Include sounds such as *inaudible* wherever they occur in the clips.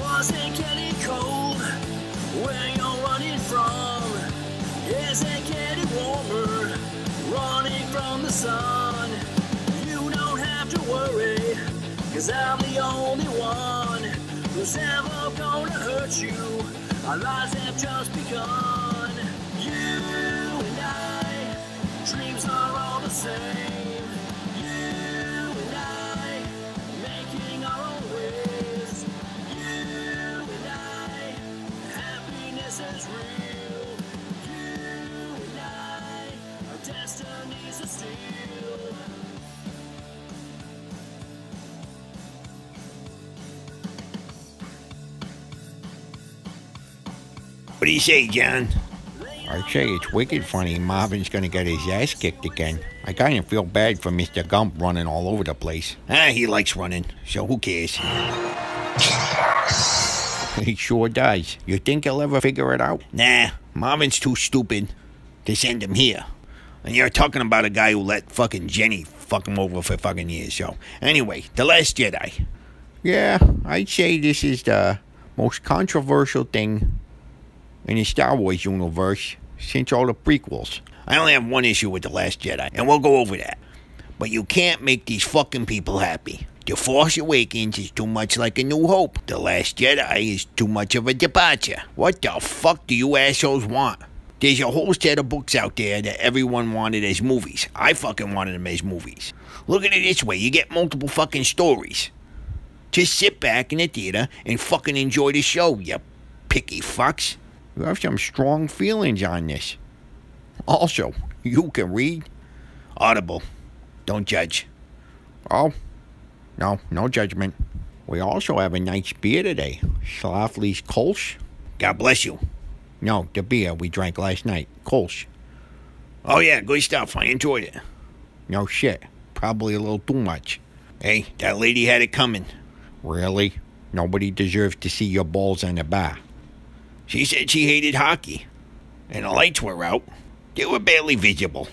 Was it getting cold? Where you're running from? Is it getting warmer? Running from the sun? You don't have to worry, cause I'm the only one who's ever gonna hurt you. Our lives have just begun. Do you say, John? I say it's wicked funny Marvin's gonna get his ass kicked again. I kinda feel bad for Mr. Gump running all over the place. Ah, he likes running, so who cares? *laughs* He sure does. You think he'll ever figure it out? Nah, Marvin's too stupid to send him here. And you're talking about a guy who let fucking Jenny fuck him over for fucking years, so. Anyway, The Last Jedi. Yeah, I'd say this is the most controversial thing in the Star Wars universe since all the prequels. I only have one issue with The Last Jedi, and we'll go over that. But you can't make these fucking people happy. The Force Awakens is too much like A New Hope. The Last Jedi is too much of a departure. What the fuck do you assholes want? There's a whole set of books out there that everyone wanted as movies. I fucking wanted them as movies. Look at it this way you get multiple fucking stories. Just sit back in the theater and fucking enjoy the show, you picky fucks. You have some strong feelings on this. Also, you can read. Audible. Don't judge. Oh, no, no judgment. We also have a nice beer today. Schlafly's Kolsch. God bless you. No, the beer we drank last night. Kolsch. Oh, yeah, good stuff. I enjoyed it. No shit. Probably a little too much. Hey, that lady had it coming. Really? Nobody deserves to see your balls on the bar. She said she hated hockey. And the lights were out. They were barely visible.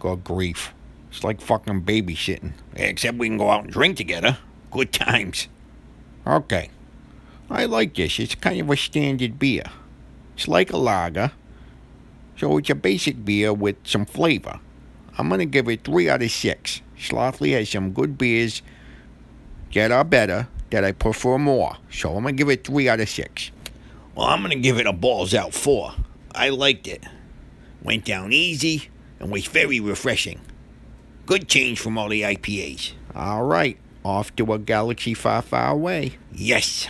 Good grief. It's like fucking babysitting. Except we can go out and drink together. Good times. Okay. I like this. It's kind of a standard beer. It's like a lager. So it's a basic beer with some flavor. I'm gonna give it three out of six. Schlafly has some good beers that are better, that I prefer more. So I'm gonna give it three out of six. Well, I'm going to give it a balls out four. I liked it. Went down easy and was very refreshing. Good change from all the IPAs. All right, off to a galaxy far, far away. Yes.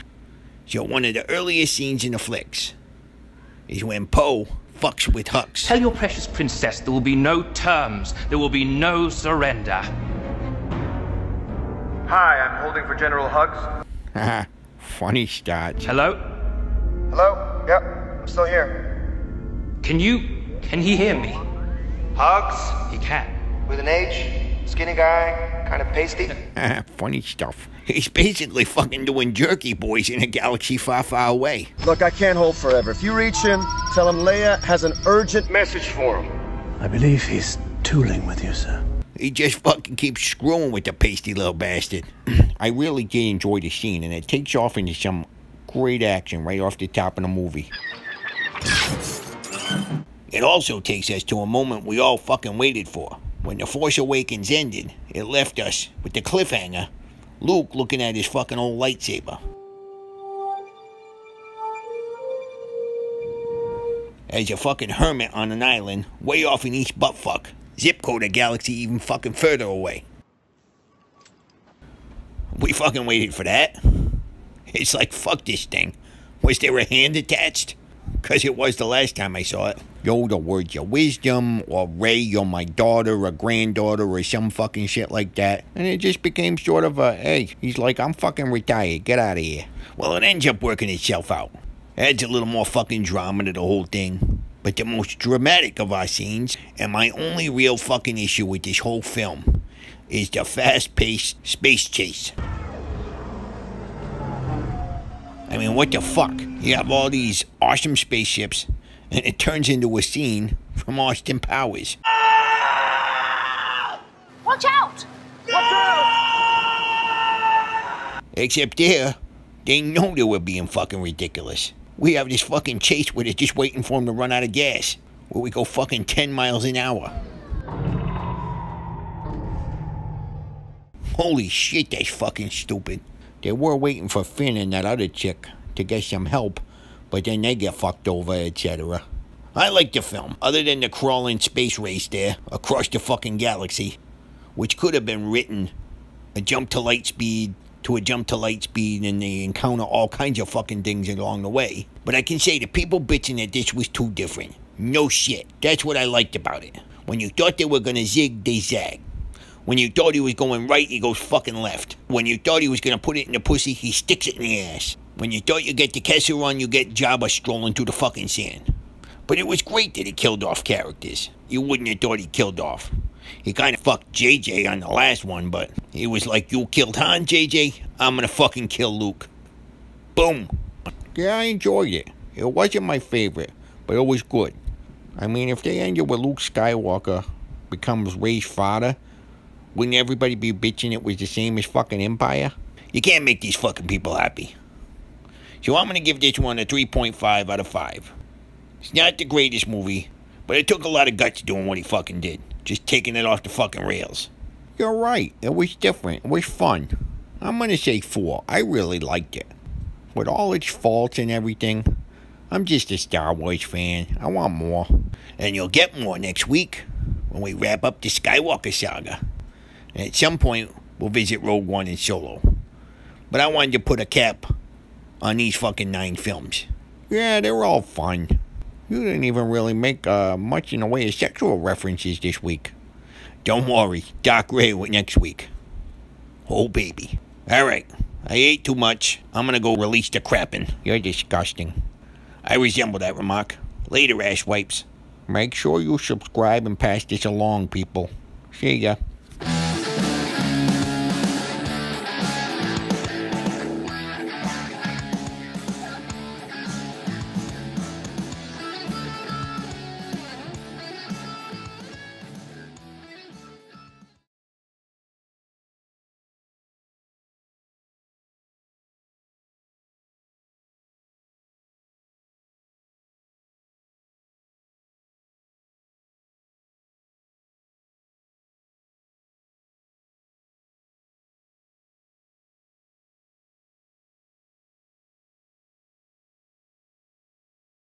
So one of the earliest scenes in the flicks is when Poe fucks with Hux. Tell your precious princess there will be no terms. There will be no surrender. Hi, I'm holding for General Hugs. *laughs* Haha, funny start. Hello? Hello? Yep, I'm still here. Can you. Can he hear me? Hugs? He can. With an H? Skinny guy? Kind of pasty? *laughs* *laughs* funny stuff. He's basically fucking doing jerky boys in a galaxy far, far away. Look, I can't hold forever. If you reach him, tell him Leia has an urgent Message for him. I believe he's tooling with you, sir. He just fucking keeps screwing with the pasty little bastard. *clears throat* I really did enjoy the scene, and it takes off into some great action right off the top of the movie. It also takes us to a moment we all fucking waited for. When The Force Awakens ended, it left us with the cliffhanger Luke looking at his fucking old lightsaber. As a fucking hermit on an island, way off in East Buttfuck. Zip code a galaxy even fucking further away. We fucking waited for that. *laughs* It's like, fuck this thing. Was there a hand attached? Because it was the last time I saw it. Yoda words your wisdom, or Rey, you're my daughter or granddaughter, or some fucking shit like that. And it just became sort of a, hey, he's like, I'm fucking retired, get out of here. Well, it ends up working itself out. Adds a little more fucking drama to the whole thing. But the most dramatic of our scenes, and my only real fucking issue with this whole film, is the fast paced space chase. I mean, what the fuck? You have all these awesome spaceships, and it turns into a scene from Austin Powers. Watch out! Except there, they know they were being fucking ridiculous. We have this fucking chase where they're just waiting for them to run out of gas, where we go fucking 10 miles an hour. Holy shit, that's fucking stupid. They were waiting for Finn and that other chick to get some help, but then they get fucked over, etc. I like the film, other than the crawling space race there across the fucking galaxy, which could have been written a jump to light speed to a jump to light speed and they encounter all kinds of fucking things along the way. But I can say the people bitching that this was too different. No shit. That's what I liked about it. When you thought they were gonna zig, they zag. When you thought he was going right, he goes fucking left. When you thought he was gonna put it in the pussy, he sticks it in the ass. When you thought you get the Kessel run, you get Jabba strolling through the fucking sand. But it was great that he killed off characters. You wouldn't have thought he killed off. He kind of fucked JJ on the last one, but he was like, You killed Han, JJ? I'm gonna fucking kill Luke. Boom. Yeah, I enjoyed it. It wasn't my favorite, but it was good. I mean, if they end it with Luke Skywalker becomes Rey's father, wouldn't everybody be bitching it was the same as fucking Empire? You can't make these fucking people happy. So I'm gonna give this one a 3.5 out of 5. It's not the greatest movie, but it took a lot of guts doing what he fucking did. Just taking it off the fucking rails. You're right. It was different. It was fun. I'm gonna say four. I really liked it. With all its faults and everything, I'm just a Star Wars fan. I want more. And you'll get more next week when we wrap up the Skywalker saga. And at some point, we'll visit Rogue One and Solo. But I wanted to put a cap on these fucking nine films. Yeah, they were all fun. You didn't even really make uh, much in the way of sexual references this week. Don't worry, Doc Rey next week. Oh, baby. All right, I ate too much. I'm gonna go release the crappin'. You're disgusting. I resemble that remark. Later, ass wipes. Make sure you subscribe and pass this along, people. See ya.